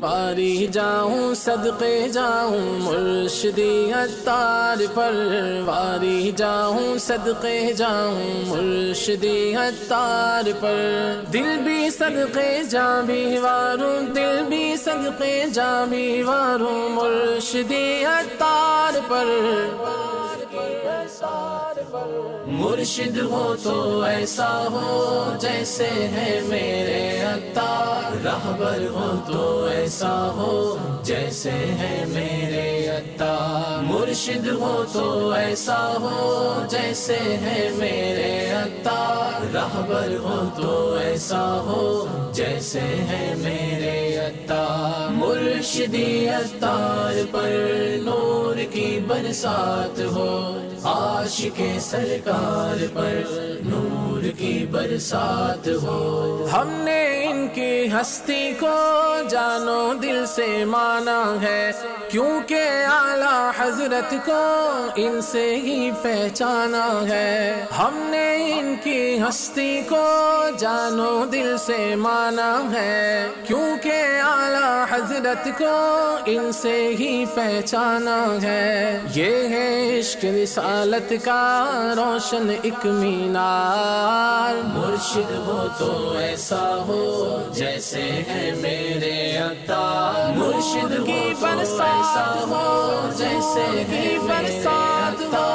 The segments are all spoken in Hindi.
वारी जाऊँ, सदके जाऊँ, मुर्शदी अतार पर। वारी जाऊँ, सदके जाऊँ, मुर्शदी अतार पर। दिल भी सदके जा भी वारूं, दिल भी सदके जा भी वारूं, मुर्शदी अतार पर। मुर्शिद हो तो ऐसा हो जैसे है मेरे अता रहबर हो तो ऐसा हो, जैसे है मेरे अता मुर्शिद हो तो ऐसा हो, जैसे है मेरे अता रहबर हो तो ऐसा हो, जैसे है मेरे अता मुर्शिदी अतार पर नूर की बरसात हो आश के सरकार पर नूर की बरसात हो। हमने इनकी हस्ती को जानो दिल से माना है। क्योंकि आला हज़रत को इनसे ही पहचाना है। हमने इनकी हस्ती को जानो दिल से माना है। क्योंकि आला हज़रत को इनसे ही पहचाना है। ये है इश्क रिसालत का रोशन एक मीनार। मुर्शिद हो तो ऐसा हो जैसे है मेरे अता मुर्शिद की बरसात हो जैसे की बरसात हो।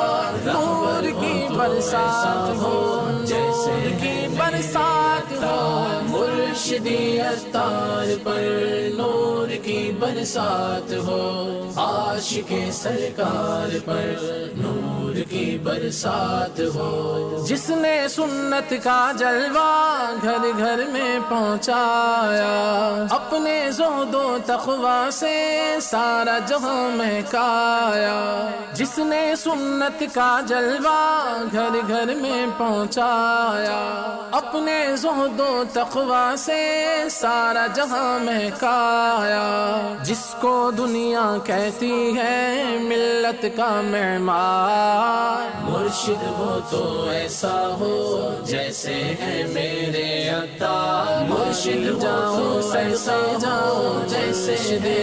नूर की बरसात हो जैसे की बरसात हो। मुर्शिदी अतार पर नूर की बरसात हो। आश के सरकार पर नूर की बरसात हो। जिसने सुन्नत का जलवा घर घर में पहुँचाया, अपने जोदो तखवा से सारा जहाँ महकाया। जिसने सुन्नत का जलवा घर घर में पहुँचाया, अपने जो जोदो तखवा से सारा जहाँ महकाया, जिसको दुनिया कहती है मिल्लत का मेहमान। मुर्शिद हो तो ऐसा हो जैसे है मेरे अता। मुर्शिद जाओ, सैसा जाओ जैसे दे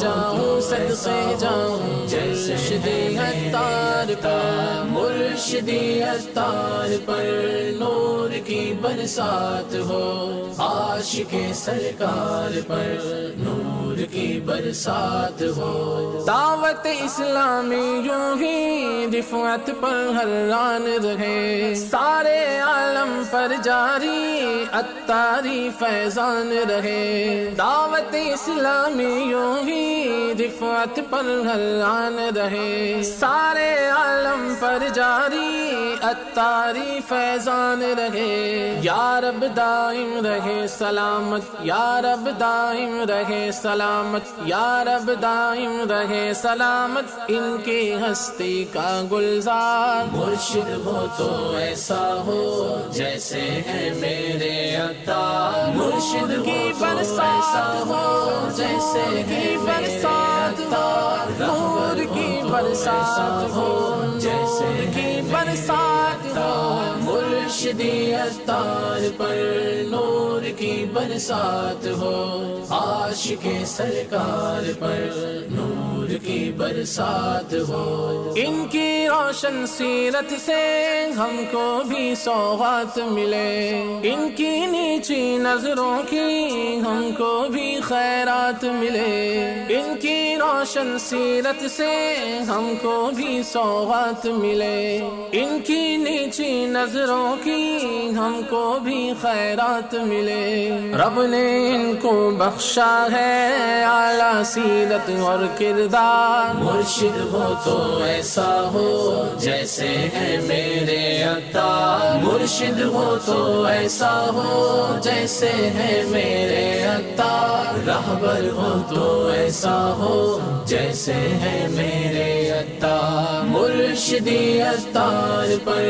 जाओ सैसे जाओ जैसे दे तार पर, मुर्शिदी तार पर, नूर की बरसात हो आश के सरकार पर, नूर की बरसात हो। दावत इस्लामी यूँ ही रिफत पर हरान रहे। सारे आलम पर जारी अतारी फैजान रहे। दावत इस्लामी यूँ ही रिफत पर हल्ला रहे। सारे आलम पर जारी अतारी फैजान रहे यारब दाइम रहे सलामत यारब दाइम रहे सलामत यारब दाइम रहे सलामत, इनकी हस्ती का गुलजार। मुर्शिद हो तो ऐसा हो, जैसे है मेरे अता। मुर्शिद की बरसात हो, जैसे की बरसात हो नूर की बरसात हो, जैसे की बरसात मुर्शिदी अतार पर नूर की बरसात हो। आश के सरकार पर नूर की बरसात हो। इनकी रोशन सीरत से हमको भी सौगात मिले। इनकी नीची नज़रों की हमको भी खैरात मिले। इनकी रोशन सीरत से हमको भी सौगात मिले। इनकी नीची नज़रों की हमको भी खैरात मिले। रब ने इनको बख्शा है आला सीरत और किरदार। मुर्शिद हो तो ऐसा हो जैसे है मेरे अता मुर्शिद हो तो ऐसा हो जैसे है मेरे अता रहबर हो तो ऐसा हो जैसे है मेरे अता मुर्शिदी अतार पर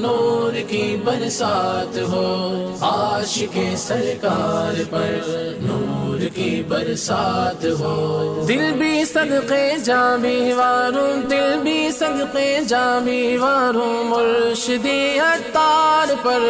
नूर की बरसात हो। आश के सरकार पर नूर की बरसात हो। दिल भी सदके जा भी वारूं, दिल भी सदके जा भी वारूं, मुर्शिदी अतार पर